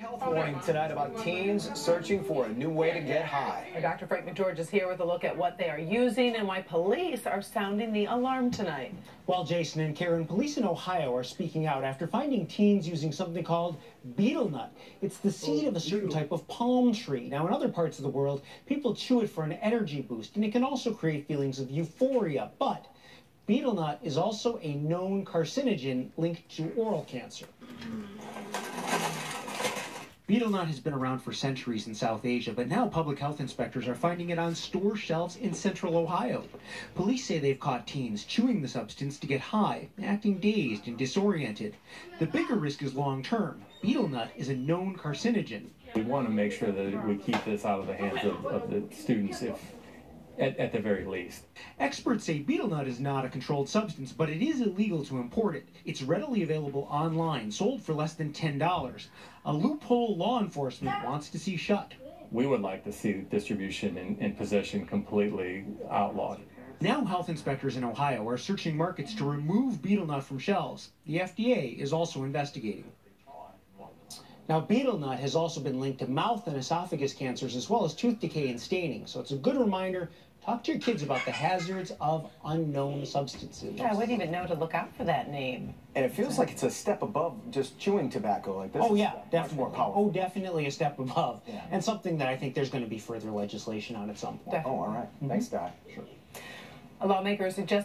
Health warning tonight about teens searching for a new way to get high. Dr. Frank McGeorge is here with a look at what they are using and why police are sounding the alarm tonight. Well, Jason and Karen, police in Ohio are speaking out after finding teens using something called betel nut. It's the seed of a certain type of palm tree. Now, in other parts of the world, people chew it for an energy boost, and it can also create feelings of euphoria. But betel nut is also a known carcinogen linked to oral cancer. Betel nut has been around for centuries in South Asia, but now public health inspectors are finding it on store shelves in central Ohio. Police say they've caught teens chewing the substance to get high, acting dazed and disoriented. The bigger risk is long term. Betel nut is a known carcinogen. We want to make sure that we keep this out of the hands of, of the students if at, at, the very least. Experts say betel nut is not a controlled substance, but it is illegal to import it. It's readily available online, sold for less than $10. A loophole law enforcement wants to see shut. We would like to see distribution and, and possession completely outlawed. Now, health inspectors in Ohio are searching markets to remove betel nut from shelves. The FDA is also investigating. Now, betel nut has also been linked to mouth and esophagus cancers as well as tooth decay and staining. So it's a good reminder talk to your kids about the hazards of unknown substances. Yeah, I wouldn't even know to look out for that name. And it feels like it's a step above just chewing tobacco like this. Oh, yeah, definitely. more powerful. Oh, definitely a step above. Yeah. And something that I think there's going to be further legislation on at some point. Definitely. Oh, all right. Mm -hmm. Thanks, Dad. Sure. A lawmaker suggests